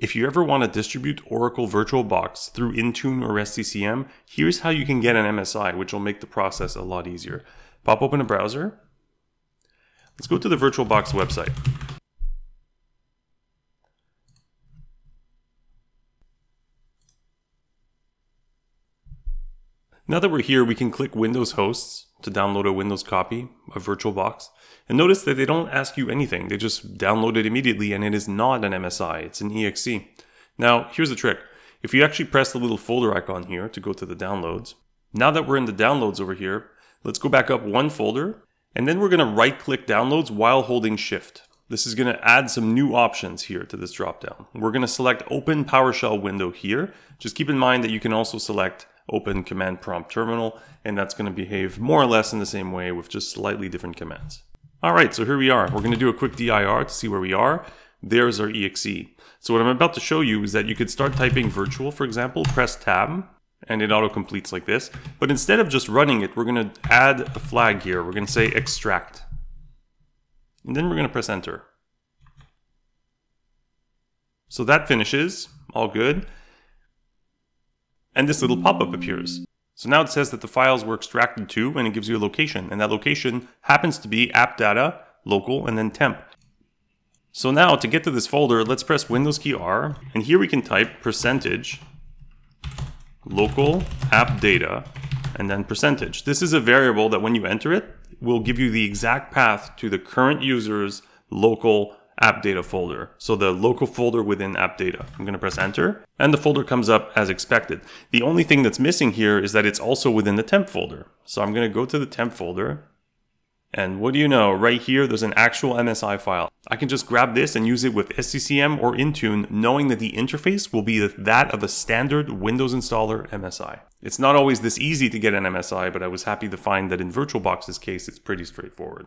If you ever want to distribute Oracle VirtualBox through Intune or SCCM, here's how you can get an MSI, which will make the process a lot easier. Pop open a browser. Let's go to the VirtualBox website. Now that we're here, we can click Windows Hosts to download a Windows copy of VirtualBox. And notice that they don't ask you anything. They just download it immediately and it is not an MSI, it's an EXE. Now, here's the trick. If you actually press the little folder icon here to go to the downloads, now that we're in the downloads over here, let's go back up one folder and then we're going to right click downloads while holding shift. This is going to add some new options here to this dropdown. We're going to select open PowerShell window here. Just keep in mind that you can also select open command prompt terminal, and that's going to behave more or less in the same way with just slightly different commands. All right, so here we are. We're going to do a quick DIR to see where we are. There's our EXE. So what I'm about to show you is that you could start typing virtual, for example, press tab, and it auto-completes like this. But instead of just running it, we're going to add a flag here. We're going to say extract. And then we're going to press enter. So that finishes, all good and this little pop-up appears. So now it says that the files were extracted to, and it gives you a location, and that location happens to be app data, local, and then temp. So now to get to this folder, let's press Windows key R, and here we can type percentage local app data, and then percentage. This is a variable that when you enter it, will give you the exact path to the current user's local app data folder. So the local folder within app data. I'm going to press enter and the folder comes up as expected. The only thing that's missing here is that it's also within the temp folder. So I'm going to go to the temp folder and what do you know, right here, there's an actual MSI file. I can just grab this and use it with SCCM or Intune, knowing that the interface will be that of a standard Windows installer MSI. It's not always this easy to get an MSI, but I was happy to find that in VirtualBox's case, it's pretty straightforward.